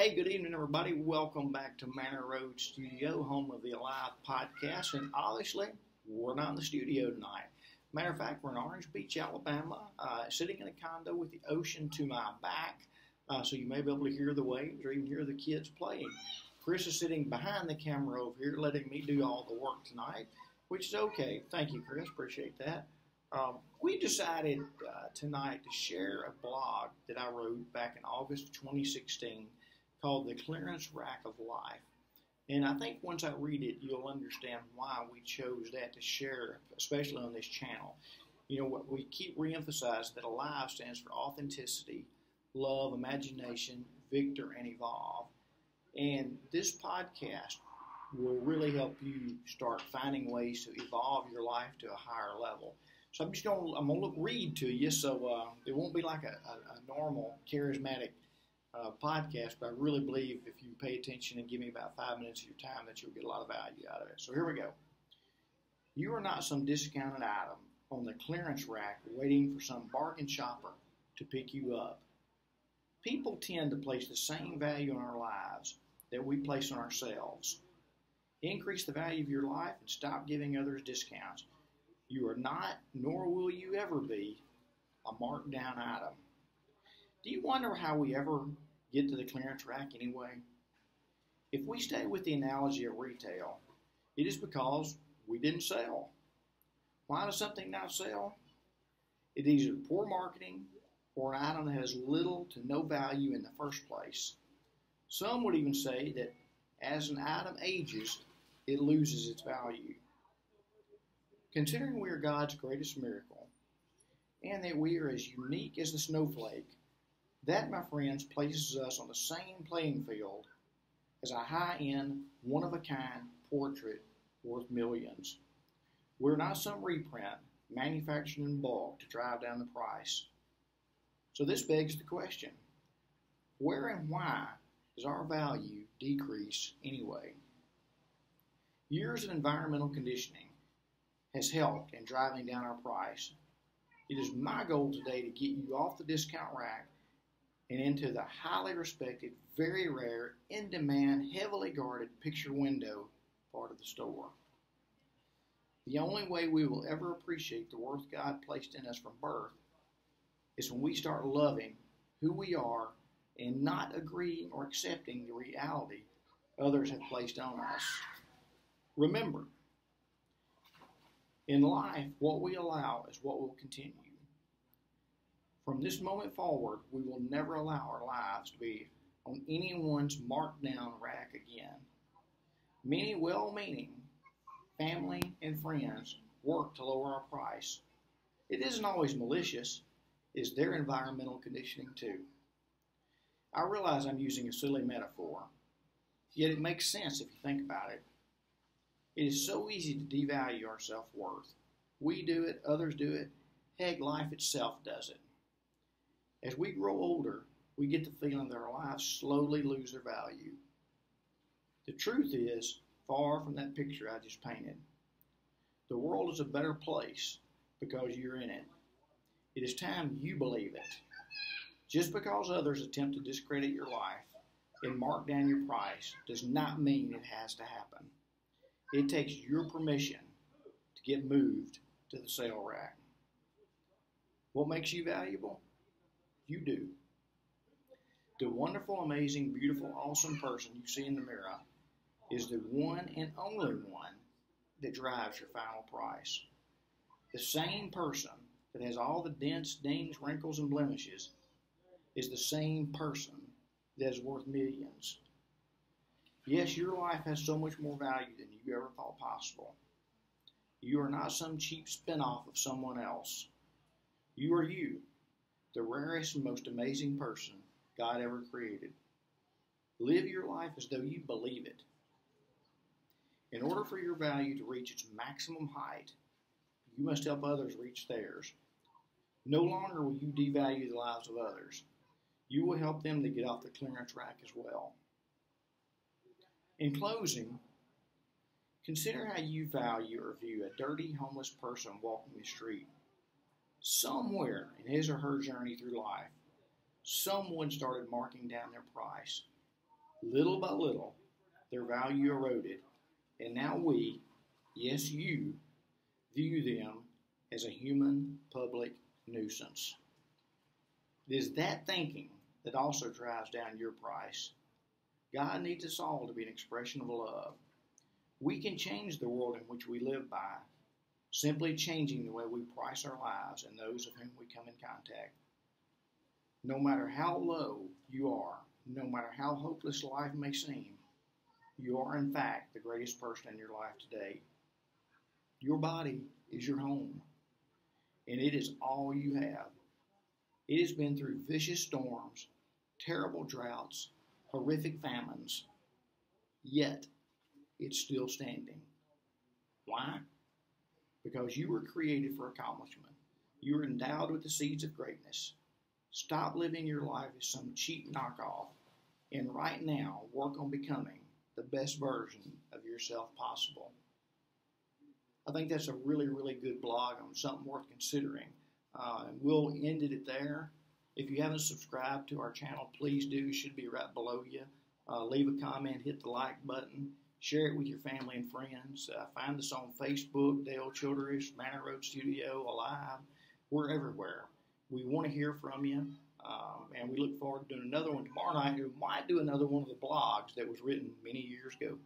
Hey, good evening, everybody. Welcome back to Manor Road Studio, home of the Alive podcast. And obviously, we're not in the studio tonight. Matter of fact, we're in Orange Beach, Alabama, uh, sitting in a condo with the ocean to my back. Uh, so you may be able to hear the waves or even hear the kids playing. Chris is sitting behind the camera over here, letting me do all the work tonight, which is okay. Thank you, Chris. Appreciate that. Um, we decided uh, tonight to share a blog that I wrote back in August of 2016 called The Clearance Rack of Life. And I think once I read it, you'll understand why we chose that to share, especially on this channel. You know, what we keep reemphasizing that ALIVE stands for authenticity, love, imagination, victor, and evolve. And this podcast will really help you start finding ways to evolve your life to a higher level. So I'm just going to, I'm look, read to you so uh, it won't be like a, a, a normal charismatic uh, podcast, but I really believe if you pay attention and give me about five minutes of your time, that you'll get a lot of value out of it. So here we go. You are not some discounted item on the clearance rack waiting for some bargain shopper to pick you up. People tend to place the same value on our lives that we place on ourselves. Increase the value of your life and stop giving others discounts. You are not, nor will you ever be, a markdown item. Do you wonder how we ever get to the clearance rack anyway? If we stay with the analogy of retail, it is because we didn't sell. Why does something not sell? It is either poor marketing or an item that has little to no value in the first place. Some would even say that as an item ages, it loses its value. Considering we are God's greatest miracle, and that we are as unique as the snowflake, that, my friends, places us on the same playing field as a high end, one of a kind portrait worth millions. We're not some reprint manufactured in bulk to drive down the price. So this begs the question where and why does our value decrease anyway? Years of environmental conditioning has helped in driving down our price. It is my goal today to get you off the discount rack and into the highly respected, very rare, in demand, heavily guarded picture window part of the store. The only way we will ever appreciate the worth God placed in us from birth is when we start loving who we are and not agreeing or accepting the reality others have placed on us. Remember, in life, what we allow is what will continue. From this moment forward, we will never allow our lives to be on anyone's markdown rack again. Many well meaning family and friends work to lower our price. It isn't always malicious, it's their environmental conditioning too. I realize I'm using a silly metaphor, yet it makes sense if you think about it. It is so easy to devalue our self worth. We do it, others do it, heck, life itself does it. As we grow older, we get the feeling that our lives slowly lose their value. The truth is, far from that picture I just painted. The world is a better place because you're in it. It is time you believe it. Just because others attempt to discredit your life and mark down your price does not mean it has to happen. It takes your permission to get moved to the sale rack. What makes you valuable? You do. The wonderful, amazing, beautiful, awesome person you see in the mirror is the one and only one that drives your final price. The same person that has all the dents, dings, wrinkles, and blemishes is the same person that is worth millions. Yes, your life has so much more value than you ever thought possible. You are not some cheap spin-off of someone else. You are you the rarest and most amazing person God ever created. Live your life as though you believe it. In order for your value to reach its maximum height, you must help others reach theirs. No longer will you devalue the lives of others. You will help them to get off the clearance rack as well. In closing, consider how you value or view a dirty homeless person walking the street somewhere in his or her journey through life, someone started marking down their price. Little by little, their value eroded, and now we, yes, you, view them as a human public nuisance. It is that thinking that also drives down your price. God needs us all to be an expression of love. We can change the world in which we live by simply changing the way we price our lives and those of whom we come in contact. No matter how low you are, no matter how hopeless life may seem, you are in fact the greatest person in your life today. Your body is your home, and it is all you have. It has been through vicious storms, terrible droughts, horrific famines, yet it's still standing. Why? Because you were created for accomplishment. You were endowed with the seeds of greatness. Stop living your life as some cheap knockoff, and right now work on becoming the best version of yourself possible. I think that's a really, really good blog on something worth considering. Uh, and we'll end it there. If you haven't subscribed to our channel, please do. It should be right below you. Uh, leave a comment, hit the like button, share it with your family and friends. Uh, find us on Facebook, Dale Childress, Manor Road Studio, Alive. We're everywhere. We want to hear from you, um, and we look forward to doing another one tomorrow night. We might do another one of the blogs that was written many years ago.